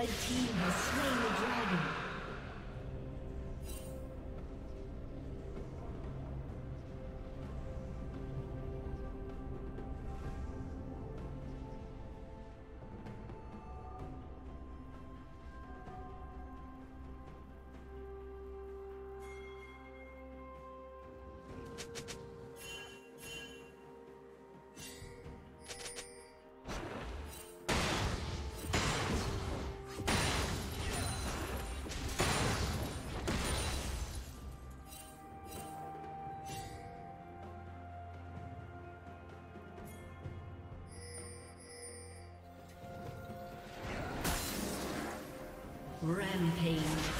Red team Rampage.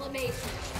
Blue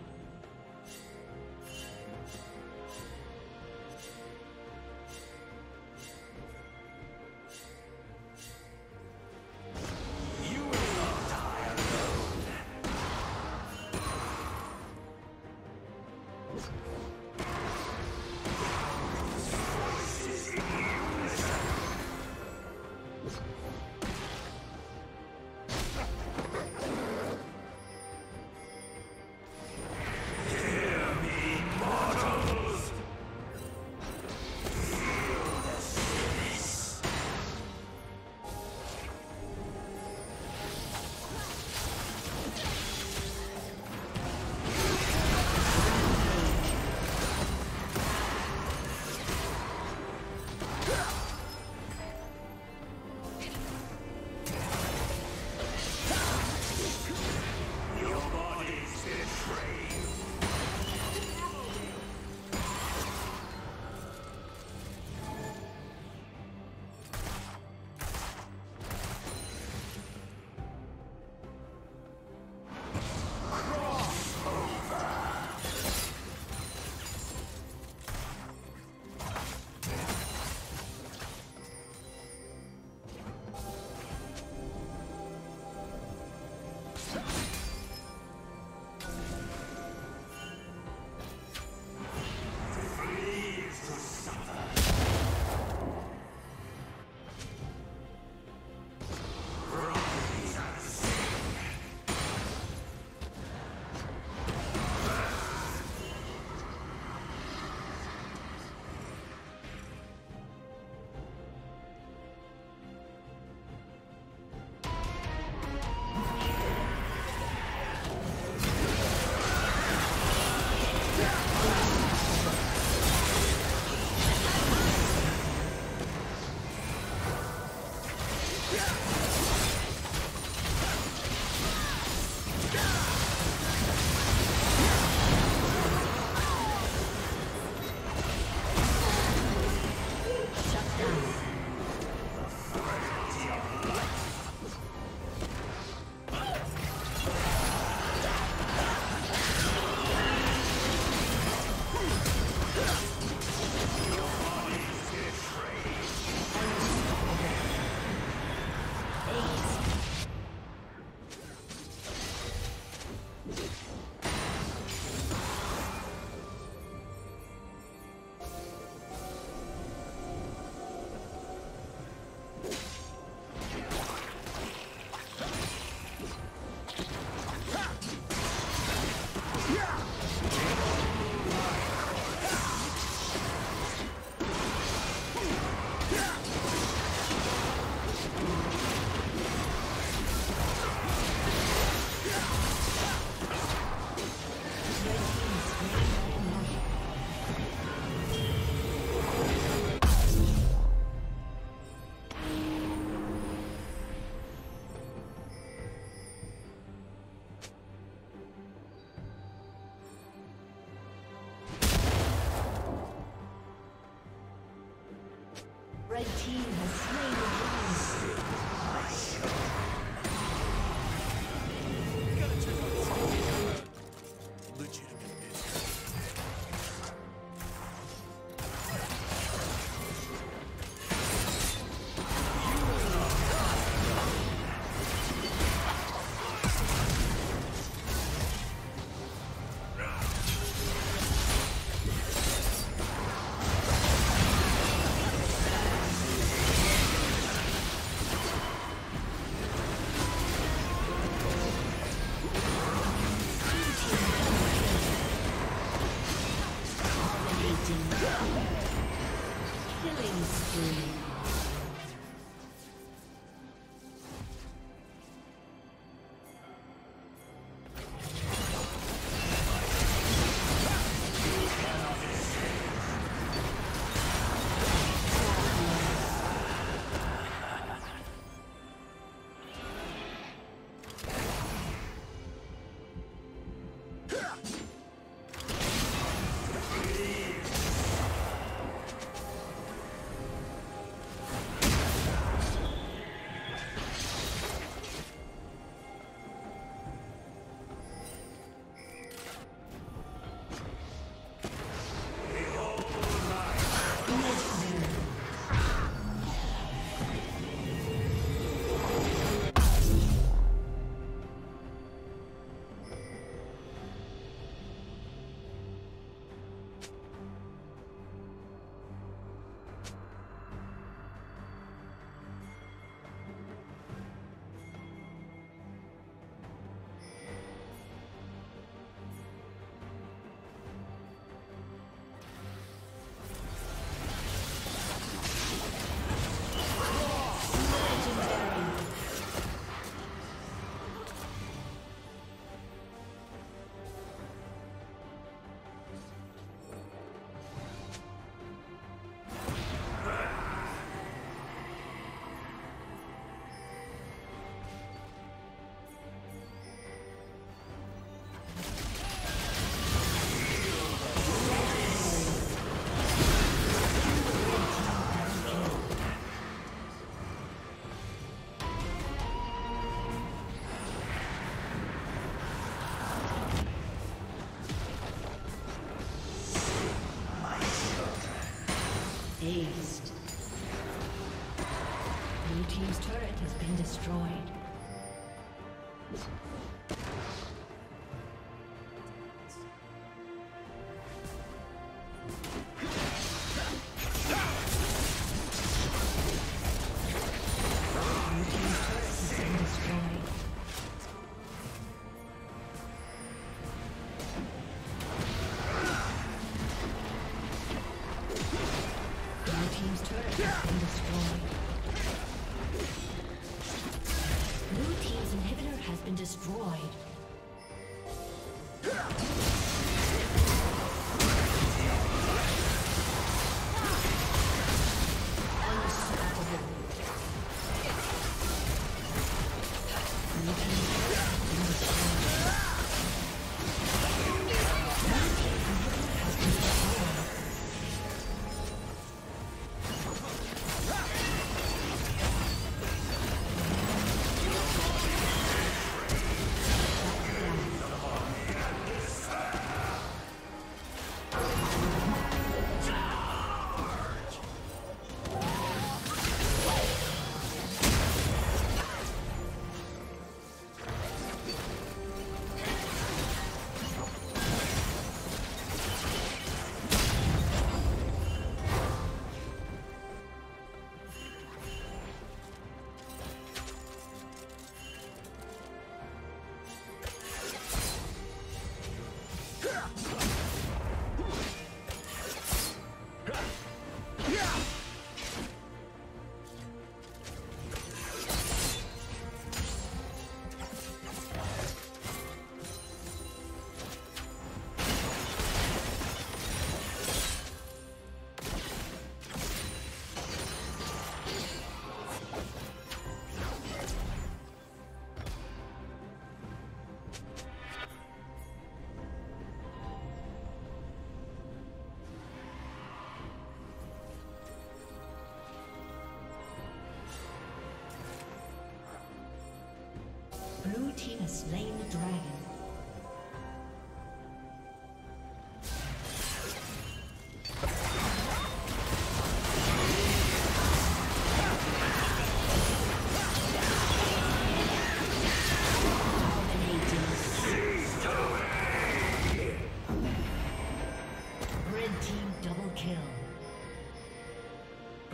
Slain the dragon.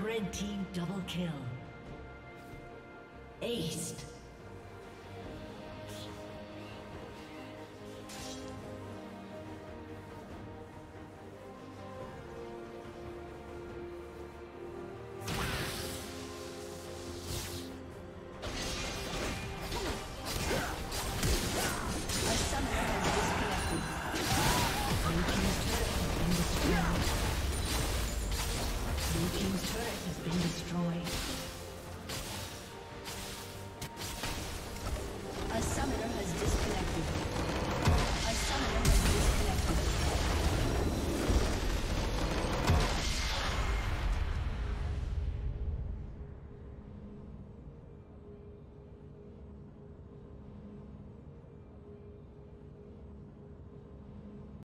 Red team double kill. Aced.